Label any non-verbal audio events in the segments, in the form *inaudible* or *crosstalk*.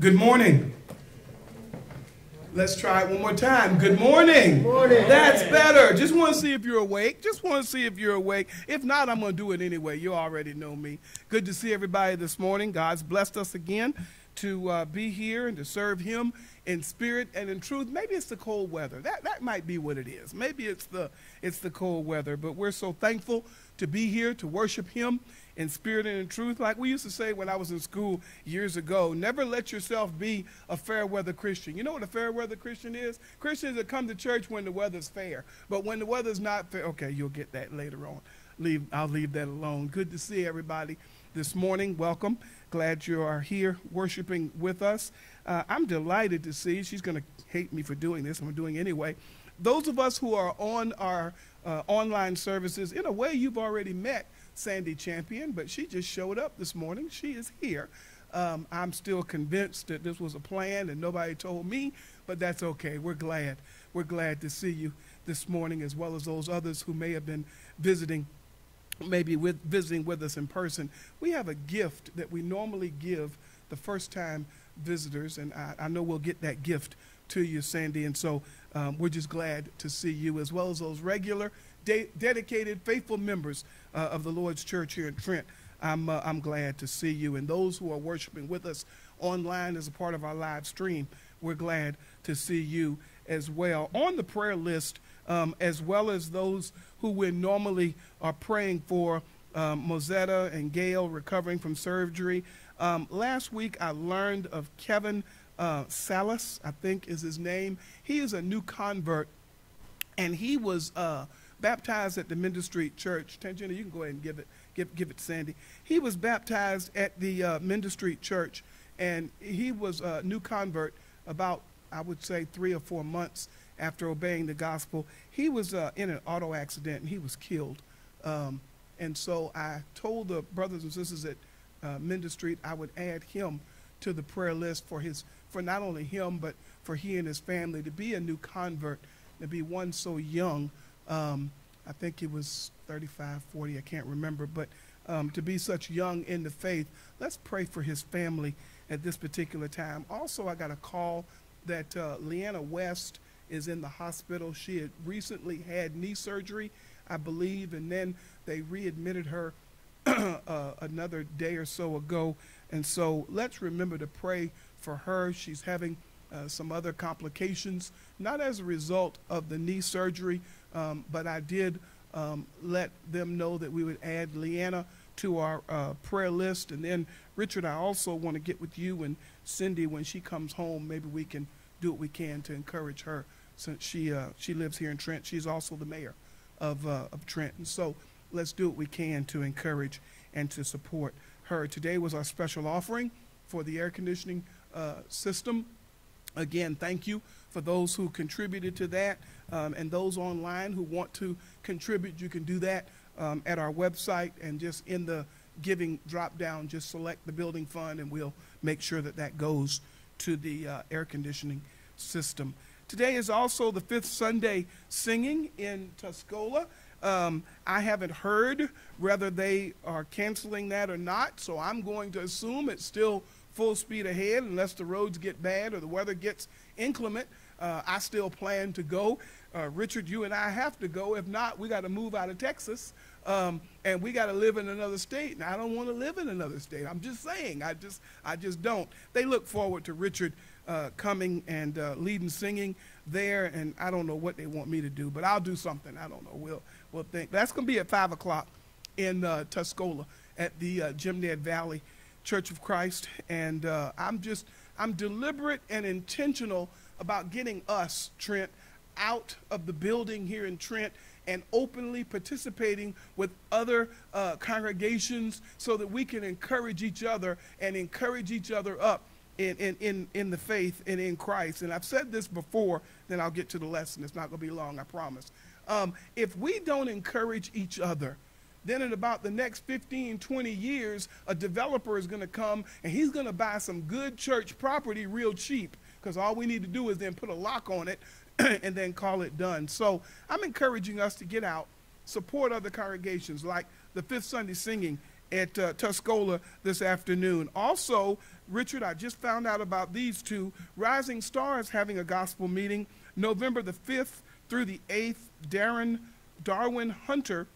Good morning. Let's try it one more time. Good morning. Morning. That's better. Just want to see if you're awake. Just want to see if you're awake. If not, I'm going to do it anyway. You already know me. Good to see everybody this morning. God's blessed us again to uh, be here and to serve Him in spirit and in truth. Maybe it's the cold weather. That that might be what it is. Maybe it's the it's the cold weather. But we're so thankful to be here to worship Him in spirit and in truth. Like we used to say when I was in school years ago, never let yourself be a fair weather Christian. You know what a fair weather Christian is? Christians that come to church when the weather's fair. But when the weather's not fair, okay, you'll get that later on. Leave, I'll leave that alone. Good to see everybody this morning. Welcome. Glad you are here worshiping with us. Uh, I'm delighted to see, she's going to hate me for doing this, I'm doing anyway. Those of us who are on our uh, online services, in a way, you've already met Sandy Champion, but she just showed up this morning. She is here. Um, I'm still convinced that this was a plan and nobody told me, but that's okay. We're glad. We're glad to see you this morning, as well as those others who may have been visiting, maybe with visiting with us in person. We have a gift that we normally give the first time visitors, and I, I know we'll get that gift to you, Sandy. And so um, we're just glad to see you, as well as those regular, de dedicated, faithful members uh, of the Lord's Church here in Trent. I'm, uh, I'm glad to see you. And those who are worshiping with us online as a part of our live stream, we're glad to see you as well. On the prayer list, um, as well as those who we normally are praying for, um, Mozetta and Gail recovering from surgery. Um, last week, I learned of Kevin uh, Salas, I think is his name. He is a new convert, and he was uh, baptized at the Minda Street Church. Tangina, you can go ahead and give it, give, give it to Sandy. He was baptized at the uh, Street Church, and he was a new convert about, I would say, three or four months after obeying the gospel. He was uh, in an auto accident, and he was killed. Um, and so I told the brothers and sisters at uh, Street I would add him to the prayer list for his, for not only him, but for he and his family to be a new convert, to be one so young um, I think he was 35, 40, I can't remember, but um, to be such young in the faith, let's pray for his family at this particular time. Also, I got a call that uh, Leanna West is in the hospital. She had recently had knee surgery, I believe, and then they readmitted her *clears throat* uh, another day or so ago. And so let's remember to pray for her. She's having uh, some other complications, not as a result of the knee surgery, um, but I did um, let them know that we would add Leanna to our uh, prayer list. And then, Richard, I also want to get with you and Cindy when she comes home. Maybe we can do what we can to encourage her since she, uh, she lives here in Trent. She's also the mayor of, uh, of Trent. And so let's do what we can to encourage and to support her. Today was our special offering for the air conditioning uh, system. Again, thank you for those who contributed to that. Um, and those online who want to contribute, you can do that um, at our website and just in the giving drop down, just select the building fund and we'll make sure that that goes to the uh, air conditioning system. Today is also the fifth Sunday singing in Tuscola. Um, I haven't heard whether they are canceling that or not, so I'm going to assume it's still full speed ahead unless the roads get bad or the weather gets inclement. Uh, I still plan to go. Uh, Richard, you and I have to go. If not, we got to move out of Texas, um, and we got to live in another state. And I don't want to live in another state. I'm just saying. I just, I just don't. They look forward to Richard uh, coming and uh, leading singing there, and I don't know what they want me to do, but I'll do something. I don't know. We'll, we'll think. That's going to be at five o'clock in uh, Tuscola at the uh, Jim Ned Valley Church of Christ, and uh, I'm just, I'm deliberate and intentional about getting us, Trent, out of the building here in Trent and openly participating with other uh, congregations so that we can encourage each other and encourage each other up in, in, in, in the faith and in Christ. And I've said this before, then I'll get to the lesson. It's not going to be long, I promise. Um, if we don't encourage each other, then in about the next 15, 20 years, a developer is going to come and he's going to buy some good church property real cheap because all we need to do is then put a lock on it *clears throat* and then call it done. So I'm encouraging us to get out, support other congregations like the Fifth Sunday Singing at uh, Tuscola this afternoon. Also, Richard, I just found out about these two. Rising Stars having a gospel meeting November the 5th through the 8th. Darren Darwin Hunter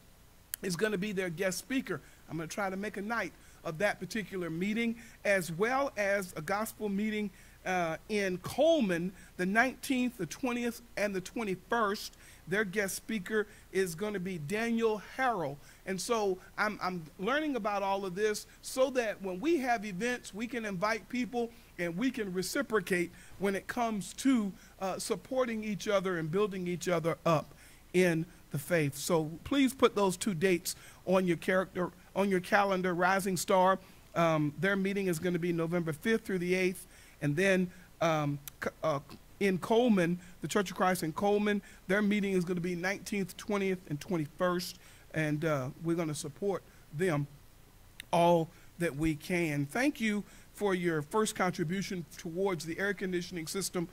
is going to be their guest speaker. I'm going to try to make a night of that particular meeting, as well as a gospel meeting uh, in Coleman the 19th, the 20th, and the 21st. Their guest speaker is going to be Daniel Harrell. And so I'm, I'm learning about all of this so that when we have events, we can invite people and we can reciprocate when it comes to uh, supporting each other and building each other up in the faith. So please put those two dates on your character on your calendar. Rising Star, um, their meeting is going to be November 5th through the 8th, and then um, uh, in Coleman, the Church of Christ in Coleman, their meeting is going to be 19th, 20th, and 21st, and uh, we're going to support them all that we can. Thank you for your first contribution towards the air conditioning system,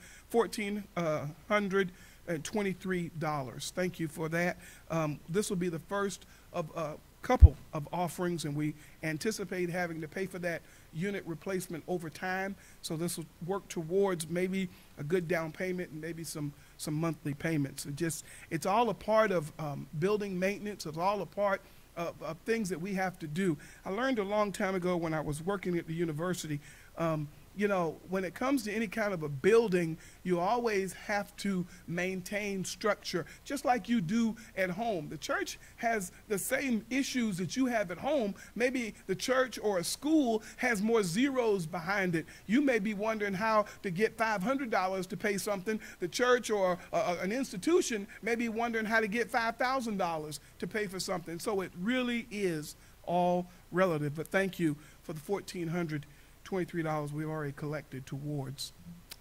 $1,423. Thank you for that. Um, this will be the first of a couple of offerings, and we anticipate having to pay for that unit replacement over time. So this will work towards maybe a good down payment and maybe some some monthly payments. It just it's all a part of um, building maintenance. It's all a part of, of, things that we have to do. I learned a long time ago when I was working at the university. Um, you know, when it comes to any kind of a building, you always have to maintain structure, just like you do at home. The church has the same issues that you have at home. Maybe the church or a school has more zeros behind it. You may be wondering how to get $500 to pay something. The church or uh, an institution may be wondering how to get $5,000 to pay for something. So it really is all relative. But thank you for the 1400 $23 we've already collected towards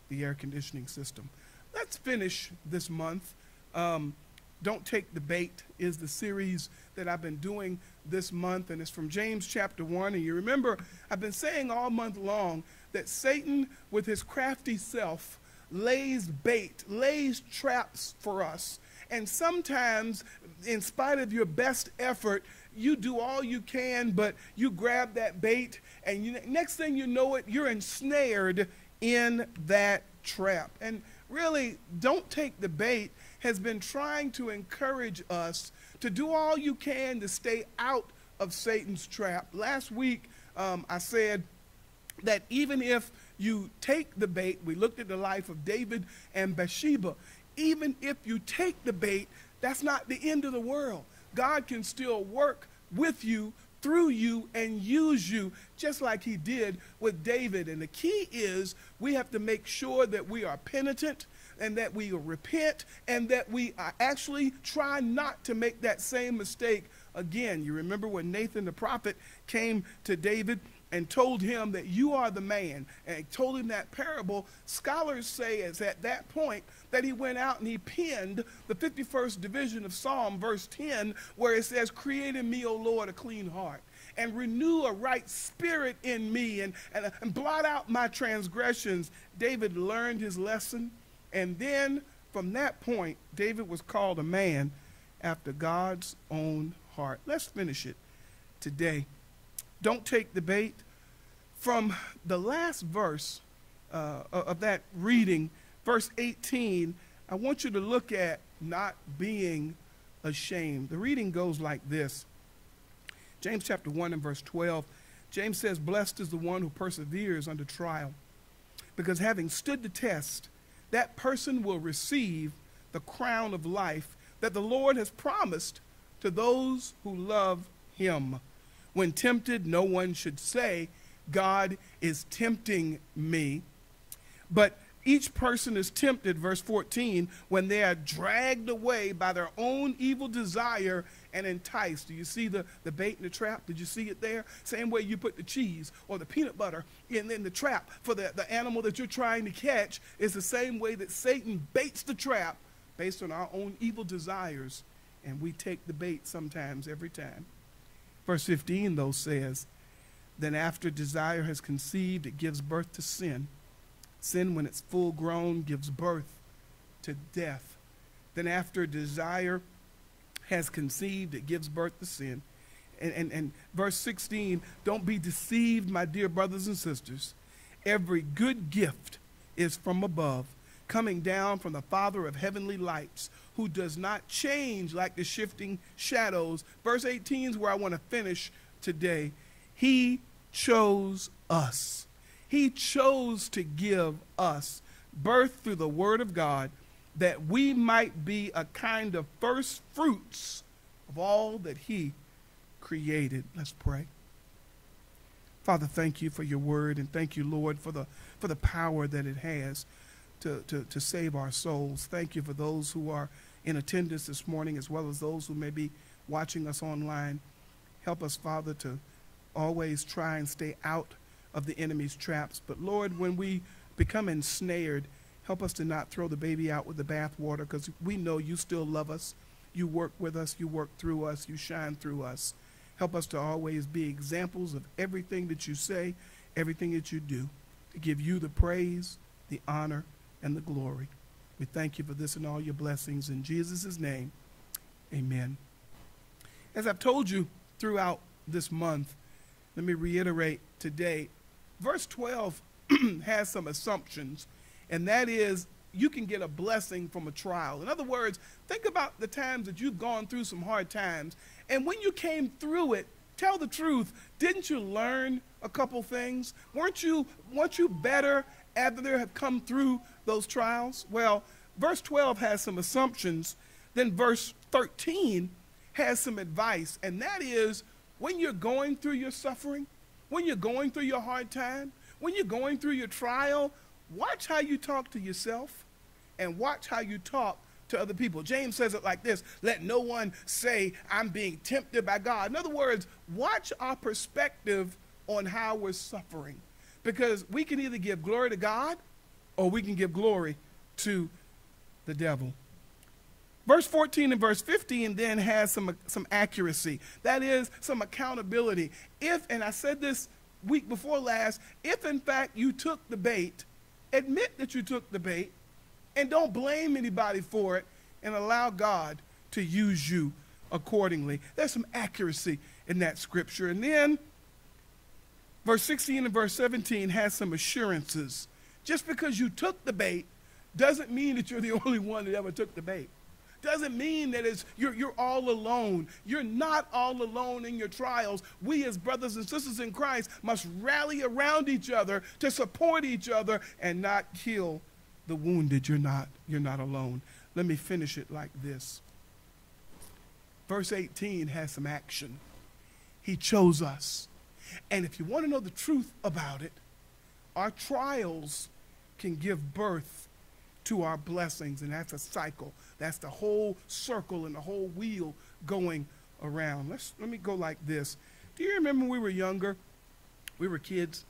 the air conditioning system. Let's finish this month. Um, Don't Take the Bait is the series that I've been doing this month, and it's from James chapter 1. And you remember, I've been saying all month long that Satan, with his crafty self, lays bait, lays traps for us. And sometimes, in spite of your best effort, you do all you can, but you grab that bait, and you, next thing you know it, you're ensnared in that trap. And really, don't take the bait has been trying to encourage us to do all you can to stay out of Satan's trap. Last week, um, I said that even if you take the bait, we looked at the life of David and Bathsheba. Even if you take the bait, that's not the end of the world. God can still work with you, through you, and use you just like he did with David. And the key is we have to make sure that we are penitent and that we repent and that we actually try not to make that same mistake again. You remember when Nathan the prophet came to David and told him that you are the man and told him that parable, scholars say is at that point that he went out and he penned the 51st division of Psalm, verse 10, where it says, Create in me, O Lord, a clean heart and renew a right spirit in me and, and, and blot out my transgressions. David learned his lesson. And then from that point, David was called a man after God's own heart. Let's finish it today. Don't take the bait. From the last verse uh, of that reading, verse 18, I want you to look at not being ashamed. The reading goes like this James chapter 1 and verse 12. James says, Blessed is the one who perseveres under trial, because having stood the test, that person will receive the crown of life that the Lord has promised to those who love him. When tempted, no one should say, God is tempting me. But each person is tempted, verse 14, when they are dragged away by their own evil desire and enticed. Do you see the, the bait in the trap? Did you see it there? Same way you put the cheese or the peanut butter in, in the trap for the, the animal that you're trying to catch is the same way that Satan baits the trap based on our own evil desires. And we take the bait sometimes, every time. Verse 15, though, says, Then after desire has conceived, it gives birth to sin. Sin, when it's full grown, gives birth to death. Then after desire has conceived, it gives birth to sin. and, and, and verse 16, don't be deceived, my dear brothers and sisters. Every good gift is from above, coming down from the Father of heavenly lights, who does not change like the shifting shadows. Verse 18 is where I want to finish today. He chose us. He chose to give us birth through the Word of God that we might be a kind of first fruits of all that He created. Let's pray. Father, thank you for your word and thank you, Lord, for the, for the power that it has to, to, to save our souls. Thank you for those who are in attendance this morning as well as those who may be watching us online. Help us, Father, to always try and stay out of the enemy's traps. But Lord, when we become ensnared, help us to not throw the baby out with the bathwater because we know you still love us. You work with us, you work through us, you shine through us. Help us to always be examples of everything that you say, everything that you do, to give you the praise, the honor, and the glory. We thank you for this and all your blessings. In Jesus' name, amen. As I've told you throughout this month, let me reiterate today. Verse 12 *clears throat* has some assumptions, and that is you can get a blessing from a trial. In other words, think about the times that you've gone through some hard times and when you came through it, tell the truth, didn't you learn a couple things? Weren't you, weren't you better after there have come through those trials? Well, verse 12 has some assumptions. Then verse 13 has some advice, and that is when you're going through your suffering, when you're going through your hard time, when you're going through your trial, watch how you talk to yourself and watch how you talk to other people. James says it like this let no one say, I'm being tempted by God. In other words, watch our perspective on how we're suffering. Because we can either give glory to God or we can give glory to the devil. Verse 14 and verse 15 then has some, some accuracy. That is, some accountability. If, and I said this week before last, if in fact you took the bait, admit that you took the bait, and don't blame anybody for it and allow God to use you accordingly. There's some accuracy in that scripture. And then verse 16 and verse 17 has some assurances. Just because you took the bait doesn't mean that you're the *laughs* only one that ever took the bait. Doesn't mean that it's, you're, you're all alone. You're not all alone in your trials. We, as brothers and sisters in Christ, must rally around each other to support each other and not kill the wounded, you're not, you're not alone. Let me finish it like this. Verse 18 has some action. He chose us. And if you want to know the truth about it, our trials can give birth to our blessings, and that's a cycle. That's the whole circle and the whole wheel going around. Let's, let me go like this. Do you remember when we were younger? We were kids,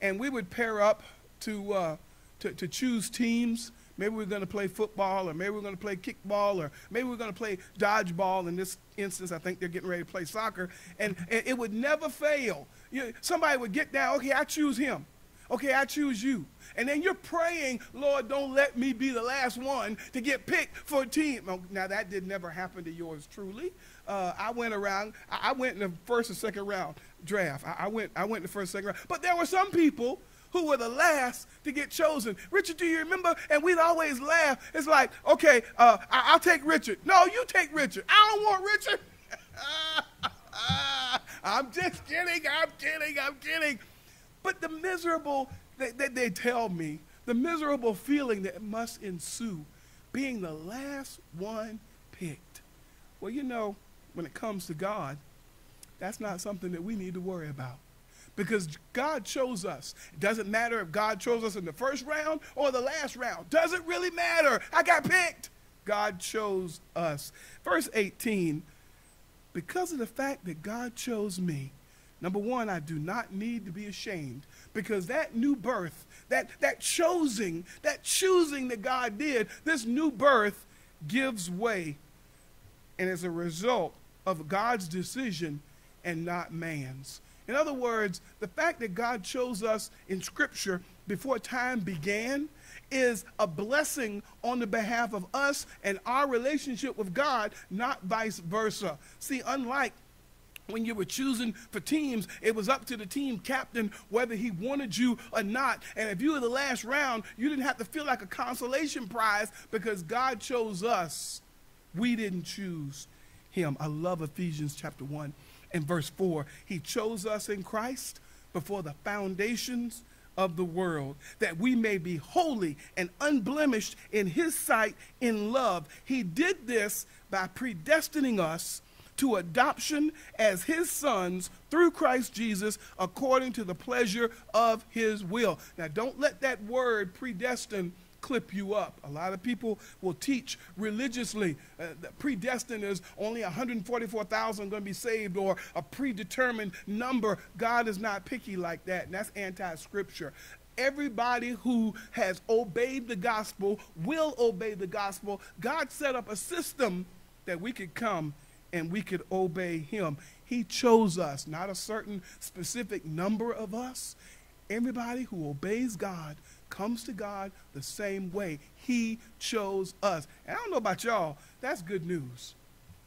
and we would pair up to uh, to, to choose teams. Maybe we're going to play football, or maybe we're going to play kickball, or maybe we're going to play dodgeball. In this instance, I think they're getting ready to play soccer. And, and it would never fail. You somebody would get down, okay, I choose him. Okay, I choose you. And then you're praying, Lord, don't let me be the last one to get picked for a team. Now, that did never happen to yours truly. Uh, I went around, I went in the first and second round draft. I, I, went, I went in the first, second round. But there were some people who were the last to get chosen. Richard, do you remember? And we'd always laugh. It's like, okay, uh, I- will take Richard. No, you take Richard. I don't want Richard. *laughs* I'm just kidding. I'm kidding. I'm kidding. But the miserable, they, they, they tell me, the miserable feeling that must ensue being the last one picked. Well, you know, when it comes to God, that's not something that we need to worry about because God chose us. It doesn't matter if God chose us in the first round or the last round. Doesn't really matter. I got picked. God chose us. Verse 18, because of the fact that God chose me, number one, I do not need to be ashamed because that new birth, that, that choosing, that choosing that God did, this new birth gives way and as a result of God's decision and not man's. In other words, the fact that God chose us in Scripture before time began is a blessing on the behalf of us and our relationship with God, not vice versa. See, unlike when you were choosing for teams, it was up to the team captain whether he wanted you or not. And if you were the last round, you didn't have to feel like a consolation prize because God chose us. We didn't choose him. I love Ephesians chapter 1 and verse 4. He chose us in Christ before the foundations of the world, that we may be holy and unblemished in his sight in love. He did this by predestining us to adoption as his sons through Christ Jesus according to the pleasure of his will. Now, don't let that word predestined clip you up. A lot of people will teach religiously uh, that predestined is only 144,000 going to be saved or a predetermined number. God is not picky like that, and that's anti scripture everybody who has obeyed the gospel will obey the gospel. God set up a system that we could come and we could obey him. He chose us, not a certain specific number of us. Everybody who obeys God comes to God the same way. He chose us. And I don't know about y'all, that's good news.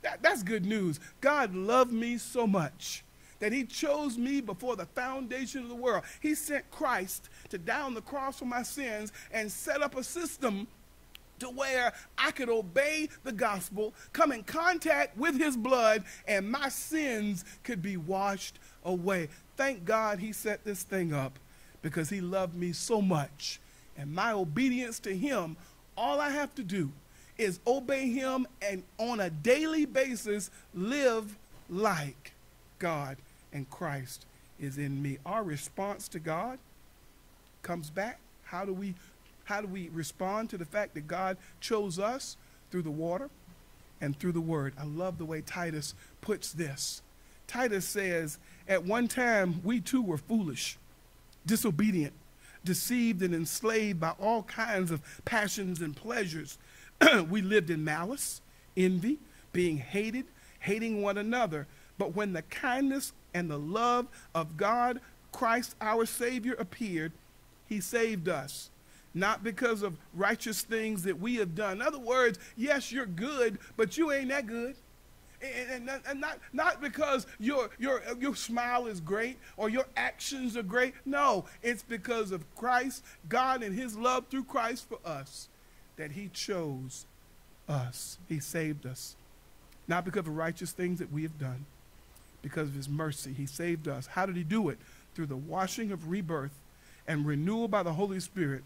That, that's good news. God loved me so much that he chose me before the foundation of the world. He sent Christ to die on the cross for my sins and set up a system to where I could obey the gospel, come in contact with his blood, and my sins could be washed away. Thank God he set this thing up because he loved me so much. And my obedience to him, all I have to do is obey him and on a daily basis live like God and Christ is in me. Our response to God comes back. How do we how do we respond to the fact that God chose us through the water and through the word? I love the way Titus puts this. Titus says, At one time, we too were foolish, disobedient, deceived, and enslaved by all kinds of passions and pleasures. *clears throat* we lived in malice, envy, being hated, hating one another. But when the kindness and the love of God, Christ our Savior, appeared, he saved us not because of righteous things that we have done. In other words, yes, you're good, but you ain't that good. And, and, and, not, not because your, your, your smile is great or your actions are great. No, it's because of Christ, God, and His love through Christ for us that He chose us. He saved us. Not because of righteous things that we have done, because of His mercy. He saved us. How did He do it? Through the washing of rebirth and renewal by the Holy Spirit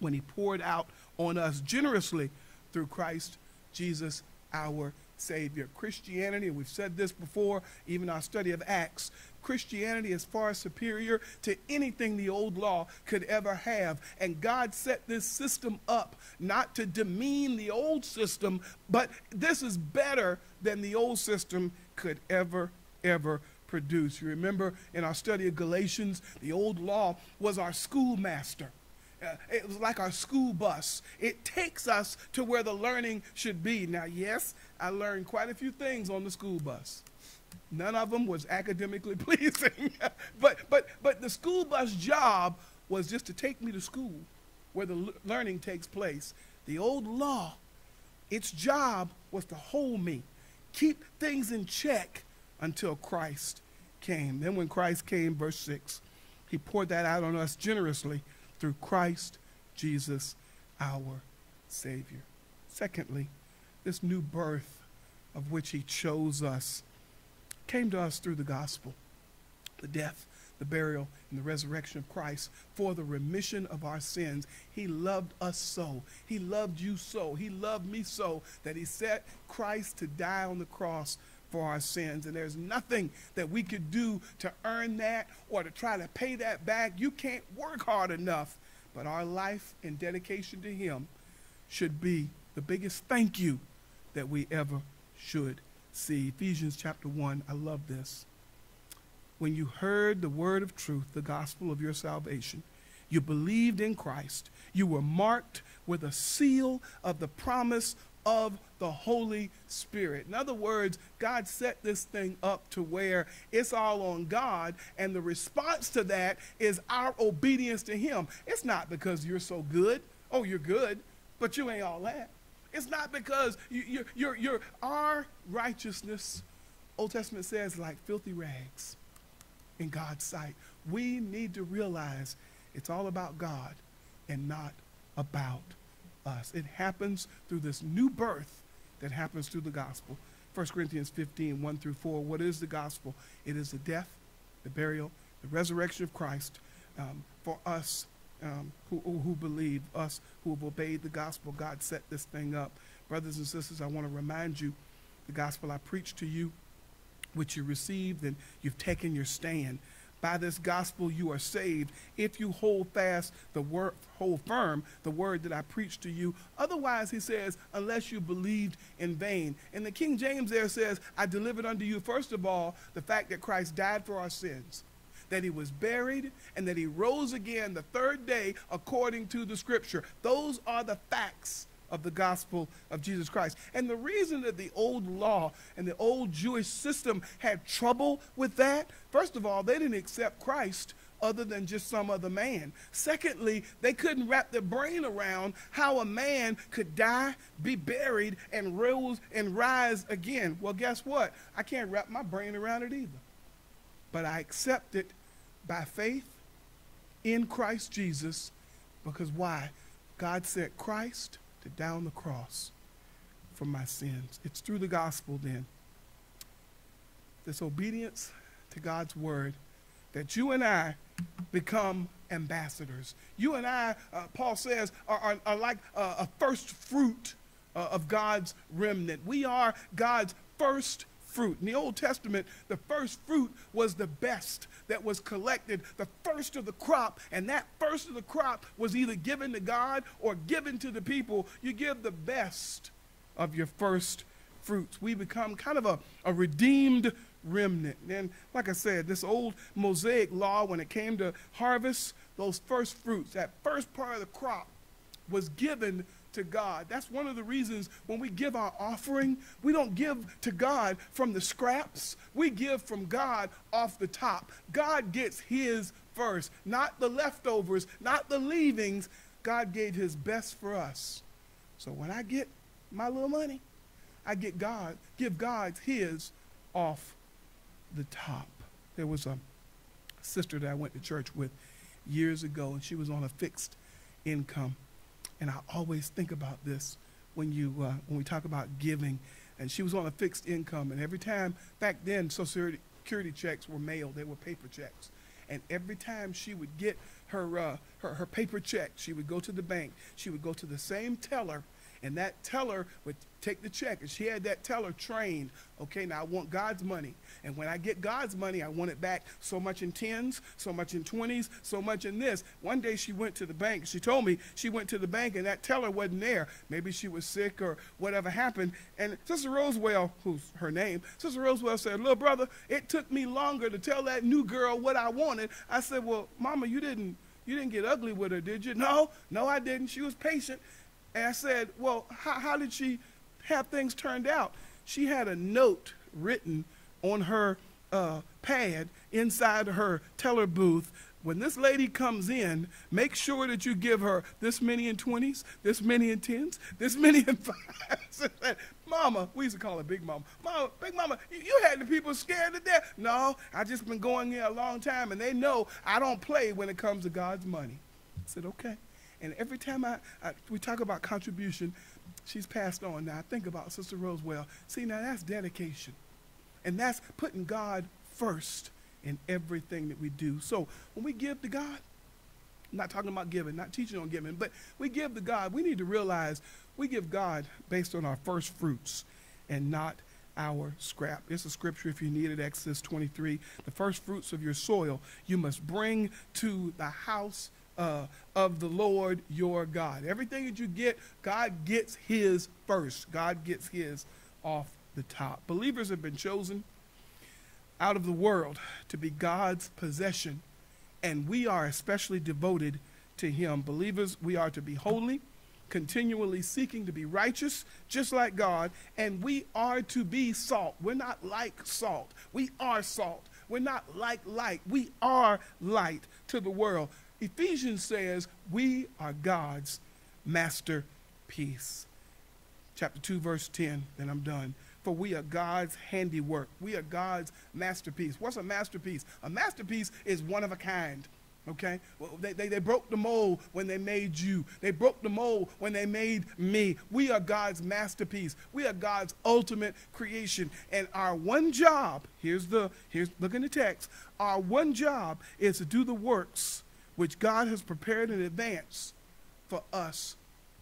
when he poured out on us generously through Christ Jesus our Savior. Christianity, and we've said this before, even our study of Acts, Christianity is far superior to anything the old law could ever have. And God set this system up not to demean the old system, but this is better than the old system could ever, ever produce. You remember in our study of Galatians, the old law was our schoolmaster uh, it was like our school bus. It takes us to where the learning should be. Now, yes, I learned quite a few things on the school bus. None of them was academically *laughs* pleasing. but, but, but the school bus job was just to take me to school where the learning takes place. The old law, its job was to hold me, keep things in check until Christ came. Then, when Christ came, verse 6, he poured that out on us generously through Christ Jesus our Savior. Secondly, this new birth of which he chose us came to us through the gospel, the death, the burial, and the resurrection of Christ for the remission of our sins. He loved us so. He loved you so. He loved me so that he set Christ to die on the cross for our sins. And there's nothing that we could do to earn that or to try to pay that back. You can't work hard enough. But our life and dedication to Him should be the biggest thank you that we ever should see. Ephesians chapter 1, I love this. When you heard the word of truth, the gospel of your salvation, you believed in Christ, you were marked with a seal of the promise of the Holy Spirit. In other words, God set this thing up to where it's all on God, and the response to that is our obedience to Him. It's not because you're so good. Oh, you're good, but you ain't all that. It's not because you, you're, you're, you're our righteousness Old Testament says, like filthy rags in God's sight. We need to realize it's all about God and not about us. It happens through this new birth that happens through the gospel. 1 Corinthians 15, 1 through 4. What is the gospel? It is the death, the burial, the resurrection of Christ um, for us um, who, who believe, us who have obeyed the gospel. God set this thing up. Brothers and sisters, I want to remind you the gospel I preached to you, which you received, and you've taken your stand. By this gospel you are saved if you hold fast the word, hold firm the word that I preached to you. Otherwise, he says, unless you believed in vain. And the King James there says, I delivered unto you, first of all, the fact that Christ died for our sins that he was buried, and that he rose again the third day according to the scripture. Those are the facts of the gospel of Jesus Christ. And the reason that the old law and the old Jewish system had trouble with that, first of all, they didn't accept Christ other than just some other man. Secondly, they couldn't wrap their brain around how a man could die, be buried, and rose and rise again. Well, guess what? I can't wrap my brain around it either. But I accept it by faith in Christ Jesus because why? God sent Christ die the cross for my sins. It's through the gospel then. This obedience to God's word that you and I become ambassadors. You and I, uh, Paul says, are, are, are like uh, a first fruit uh, of God's remnant. We are God's first fruit. In the Old Testament, the first fruit was the best that was collected, the first of the crop, and that first of the crop was either given to God or given to the people. You give the best of your first fruits. We become kind of a, a redeemed remnant. And like I said, this old Mosaic law, when it came to harvest, those first fruits, that first part of the crop was given to God. That's one of the reasons when we give our offering, we don't give to God from the scraps. We give from God off the top. God gets his first, not the leftovers, not the leavings. God gave his best for us. So when I get my little money, I get God, give God his off the top. There was a sister that I went to church with years ago, and she was on a fixed income. And I always think about this when you uh, when we talk about giving. And she was on a fixed income, and every time back then, Social Security checks were mailed; they were paper checks. And every time she would get her, uh, her her paper check, she would go to the bank. She would go to the same teller and that teller would take the check and she had that teller trained okay? Now i want god's money. And when i get god's money i want it back so much in tens so much in 20s so much in this. One day she went to the bank. She told me she went to the bank and that teller wasn't there. Maybe she was sick or whatever happened. And sister rosewell who's her name sister rosewell said little brother it took me longer to tell that new girl what i wanted. I said well mama you didn't you didn't get ugly with her did you? No no i didn't. She was patient and I said, Well, how, how did she have things turned out? She had a note written on her uh, pad inside her teller booth. When this lady comes in, make sure that you give her this many in 20s, this many in 10s, this many in 5s. *laughs* mama, we used to call her Big Mama. Mama, Big Mama, you had the people scared to death. No, I just been going here a long time, and they know I don't play when it comes to God's money. I said, okay. And every time I, I, we talk about contribution, she's passed on. Now I think about Sister Rosewell. See, now that's dedication. And that's putting God first in everything that we do. So when we give to God, I'm not talking about giving, not teaching on giving, but we give to God, we need to realize we give God based on our first fruits and not our scrap. It's a scripture if you need it, Exodus 23. The first fruits of your soil you must bring to the house uh, of the Lord your God. Everything that you get, God gets his first. God gets his off the top. Believers have been chosen out of the world to be God's possession, and we are especially devoted to him. Believers, we are to be holy, continually seeking to be righteous, just like God, and we are to be salt. We're not like salt. We are salt. We're not like light. We are light to the world. Ephesians says we are God's masterpiece. Chapter 2, verse 10, then I'm done. for we are God's handiwork. We are God's masterpiece. What's a masterpiece? A masterpiece is one of a kind. Okay? Well, they, they, they broke the mold when they made you. They broke the mold when they made me. We are God's masterpiece. We are God's ultimate creation. And our one job, here's the, here's, look in the text. Our one job is to do the works which God has prepared in advance for us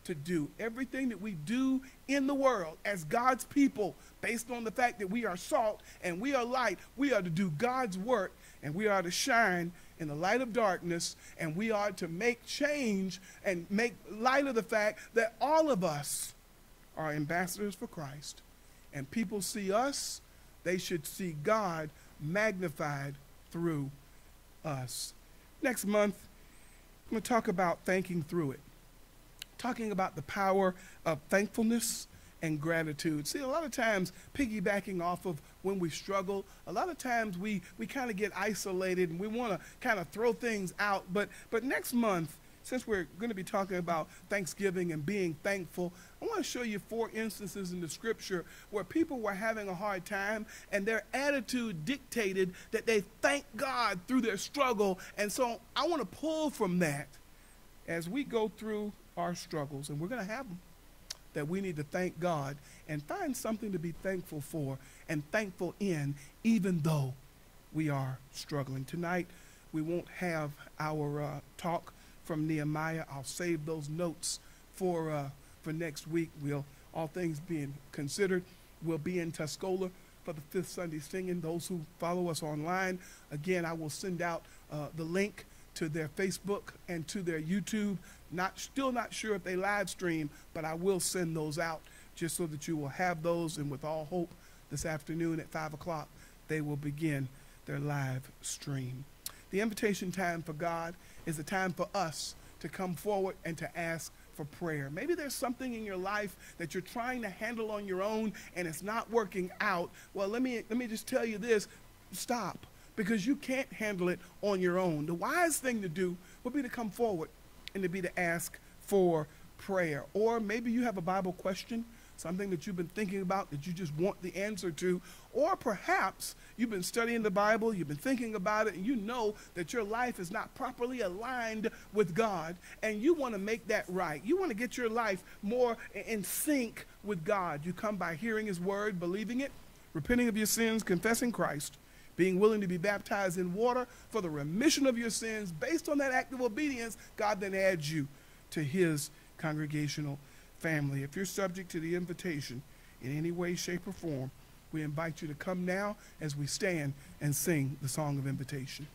to do. Everything that we do in the world as God's people, based on the fact that we are salt and we are light, we are to do God's work and we are to shine in the light of darkness and we are to make change and make light of the fact that all of us are ambassadors for Christ. And people see us, they should see God magnified through us. Next month, I'm going to talk about thanking through it talking about the power of thankfulness and gratitude. See, a lot of times, piggybacking off of when we struggle, a lot of times we, we kind of get isolated and we want to kind of throw things out. But, but next month, since we're going to be talking about Thanksgiving and being thankful, I want to show you four instances in the scripture where people were having a hard time and their attitude dictated that they thank God through their struggle. And so I want to pull from that as we go through our struggles, and we're going to have them, that we need to thank God and find something to be thankful for and thankful in, even though we are struggling. Tonight, we won't have our uh, talk from Nehemiah. I'll save those notes for, uh, for next week. We'll, all things being considered, we'll be in Tuscola for the fifth Sunday singing. Those who follow us online, again, I will send out uh, the link to their Facebook and to their YouTube not still not sure if they live stream, but I will send those out just so that you will have those. And with all hope, this afternoon at five o'clock, they will begin their live stream. The invitation time for God is a time for us to come forward and to ask for prayer. Maybe there's something in your life that you're trying to handle on your own and it's not working out. Well, let me let me just tell you this, stop because you can't handle it on your own. The wise thing to do would be to come forward and to be to ask for prayer. Or maybe you have a Bible question, something that you've been thinking about that you just want the answer to. Or perhaps you've been studying the Bible, you've been thinking about it, and you know that your life is not properly aligned with God, and you want to make that right. You want to get your life more in sync with God. You come by hearing His word, believing it, repenting of your sins, confessing Christ being willing to be baptized in water for the remission of your sins. Based on that act of obedience, God then adds you to his congregational family. If you're subject to the invitation in any way, shape, or form, we invite you to come now as we stand and sing the song of invitation.